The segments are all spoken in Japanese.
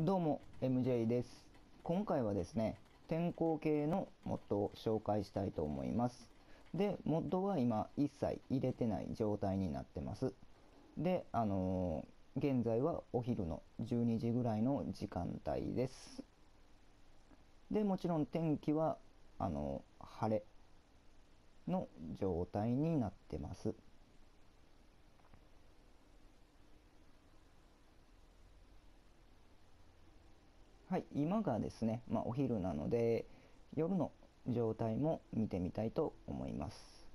どうも MJ です。今回はですね天候系のモッドを紹介したいと思います。でモッドは今一切入れてない状態になってます。であのー、現在はお昼の12時ぐらいの時間帯です。でもちろん天気はあのー、晴れの状態になってます。はい、今がですね、まあ、お昼なので夜の状態も見てみたいと思います。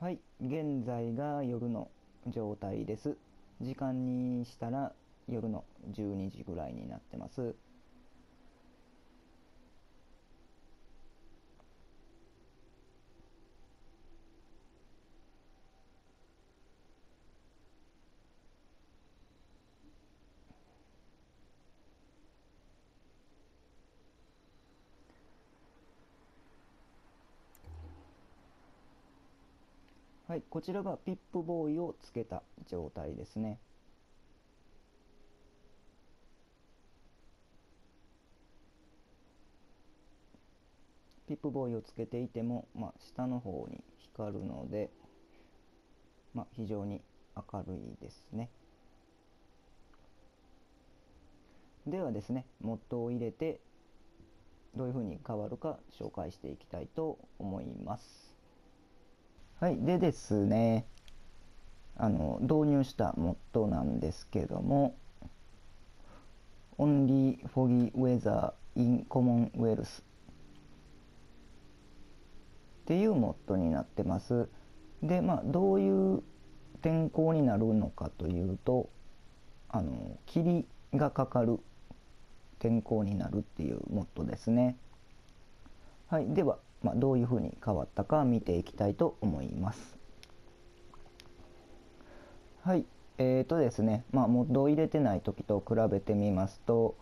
はい、現在が夜の状態です。時間にしたら夜の12時ぐらいになってます。はい、こちらがピップボーイをつけた状態ですね。ピップボーイをつけていても、まあ、下の方に光るので、まあ、非常に明るいですね。ではですね、モッドを入れてどういうふうに変わるか紹介していきたいと思います。はい。でですね、あの、導入したモッドなんですけども、Only Foggy Weather in Commonwealth っていうモッドになってます。で、まあ、どういう天候になるのかというと、あの、霧がかかる天候になるっていうモッドですね。はい。では、まあ、どういうふうに変わったか見ていきたいと思います。はい。えーとですね、まあ、モッドを入れてない時と比べてみますと、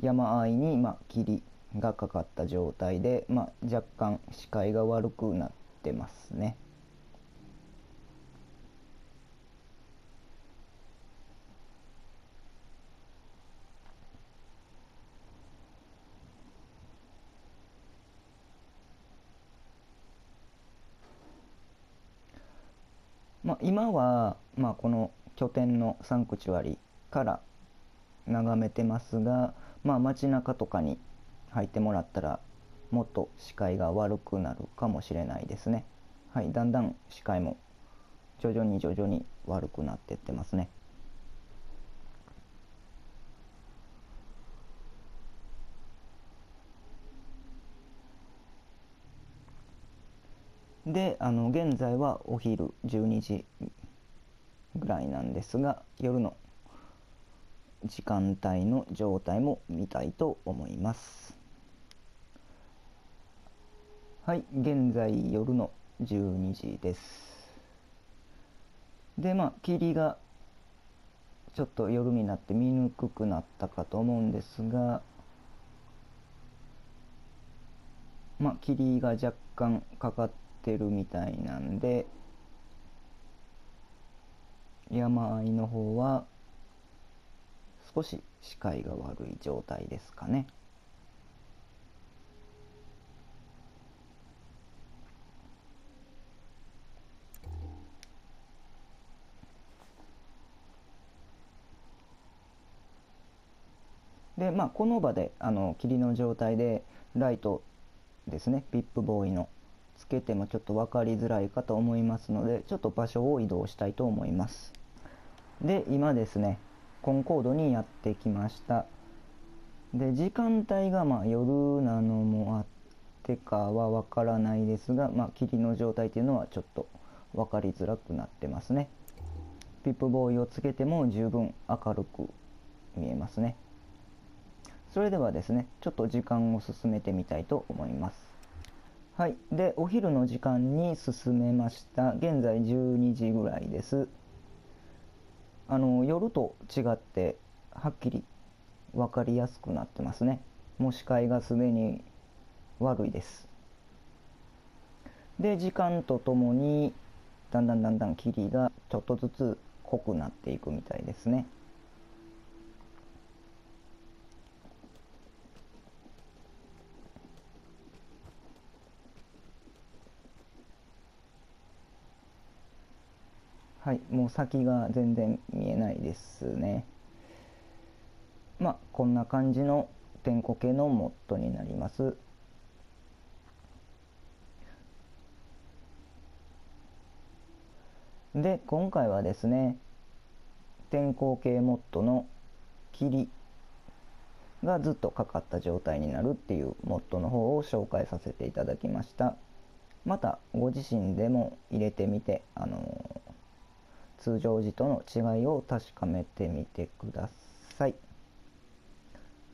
山あいに、まあ、霧がかかった状態で、まあ、若干視界が悪くなってますね。まあ、今は、まあ、この拠点のサンクチュアリから眺めてますが、まあ、街中とかに入ってもらったらもっと視界が悪くなるかもしれないですね。はい、だんだん視界も徐々に徐々に悪くなってってますね。であの現在はお昼12時ぐらいなんですが夜の時間帯の状態も見たいと思います。はい現在夜の12時です。でまあ霧がちょっと夜になって見にくくなったかと思うんですがまあ霧が若干かかっててるみたいなんで山あいの方は少し視界が悪い状態ですかね。でまあこの場であの霧の状態でライトですねピップボーイのつけてもちょっと分かりづらいかと思いますのでちょっと場所を移動したいと思います。で今ですねコンコードにやってきました。で時間帯がまあ夜なのもあってかは分からないですが、まあ、霧の状態というのはちょっと分かりづらくなってますね。ピップボーイをつけても十分明るく見えますね。それではですねちょっと時間を進めてみたいと思います。はい。で、お昼の時間に進めました。現在12時ぐらいです。あの、夜と違って、はっきり分かりやすくなってますね。もう視界がすでに悪いです。で、時間とともに、だんだんだんだん霧がちょっとずつ濃くなっていくみたいですね。はいもう先が全然見えないですね。まあこんな感じの点コ系のモッドになります。で今回はですね天候系モッドの霧がずっとかかった状態になるっていうモッドの方を紹介させていただきました。またご自身でも入れてみて、あの、通常時との違いを確かめてみてください。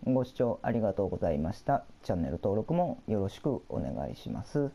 ご視聴ありがとうございました。チャンネル登録もよろしくお願いします。